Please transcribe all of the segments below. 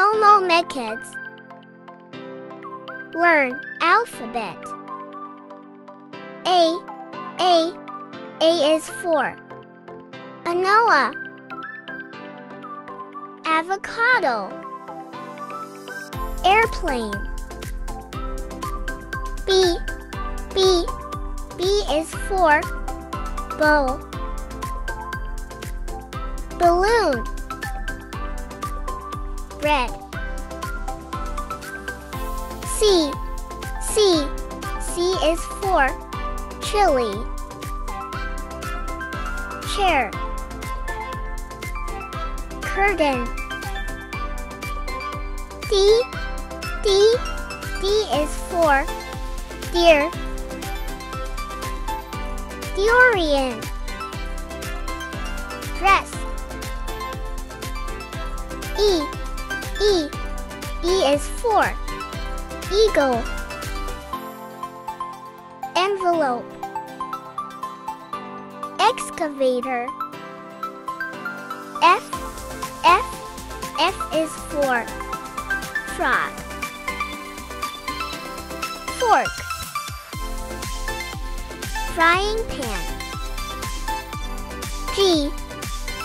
Momo Kids. Learn alphabet. A, A, A is for Anoa. Avocado. Airplane. B, B, B is for bow. Balloon. Red. C, C, C is for chili. Chair. Curtain. D, D, D is for deer. Durian. Dress. E, eagle. Envelope. Excavator. F, F, F is for frog. Fork. Frying pan. G,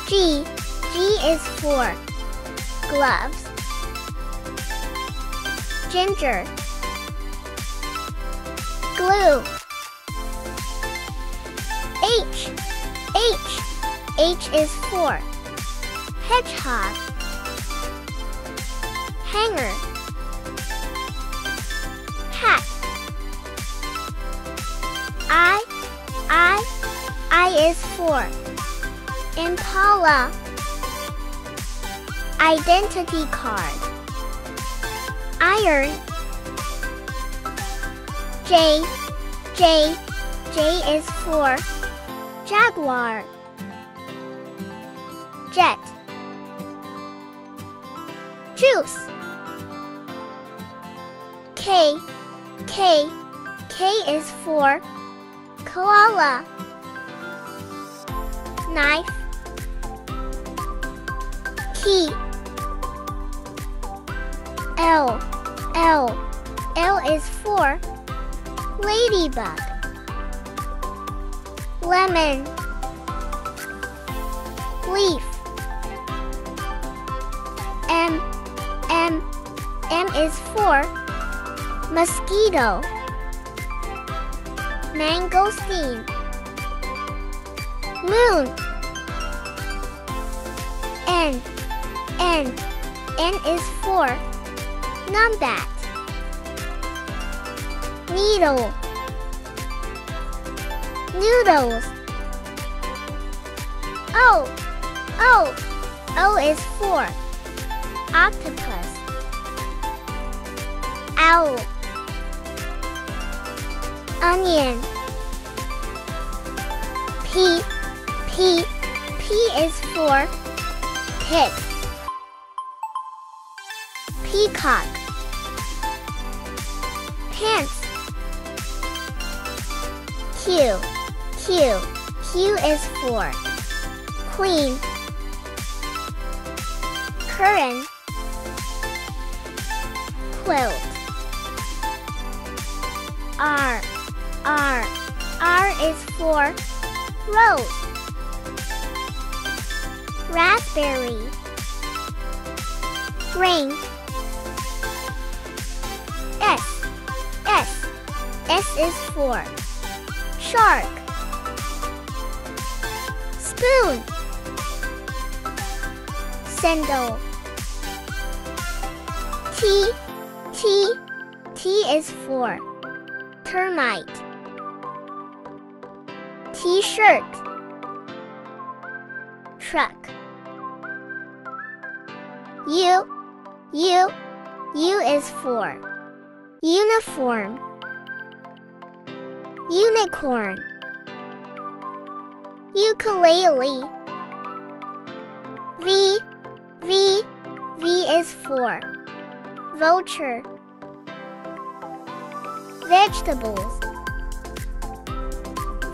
G, G is for gloves. Ginger. Glue. H, H, H is for hedgehog. Hanger. Hat. I, I, I is for Impala. Identity card. Iron. J, J, J is for Jaguar. Jet. Juice. K, K, K is for koala. Knife. Key. L, L, L is for ladybug. Lemon. Leaf. M, M, M is for mosquito. Mango Mangosteen. Moon. N, N, N is for numbat. Needle. Noodles. O, O, O is for octopus. Owl. Onion. P, P, P is for pit. Peacock. Pants. Q, Q, Q is for queen. Quran. Quilt. R, R, R is for rose. Raspberry. Ring. S is for shark. Spoon. Sandal. T, T, T is for termite. T-shirt. Truck. U, U, U is for uniform. Unicorn. Ukulele. V, V, V is for vulture. Vegetables.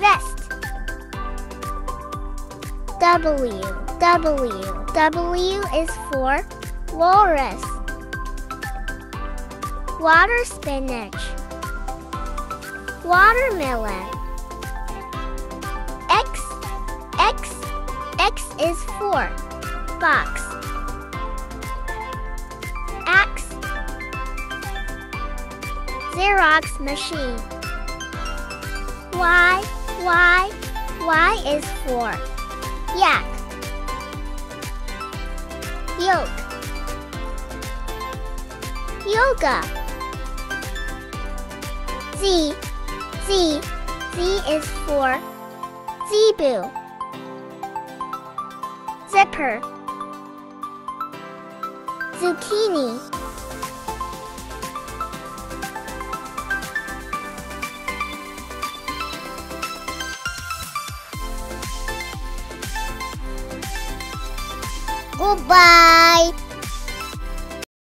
Vest. W, W, W is for walrus. Water spinach. Watermelon. X, X, X is for box. Axe. Xerox machine. Y, Y, Y is for yak. Yolk. Yoga. Z, Z, Z is for zebu. Zipper. Zucchini. Goodbye.